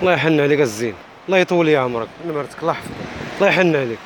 الله يحن عليك الزين. الله يطول لي عمرك. نمرتك الله يحفظك. الله يحن عليك.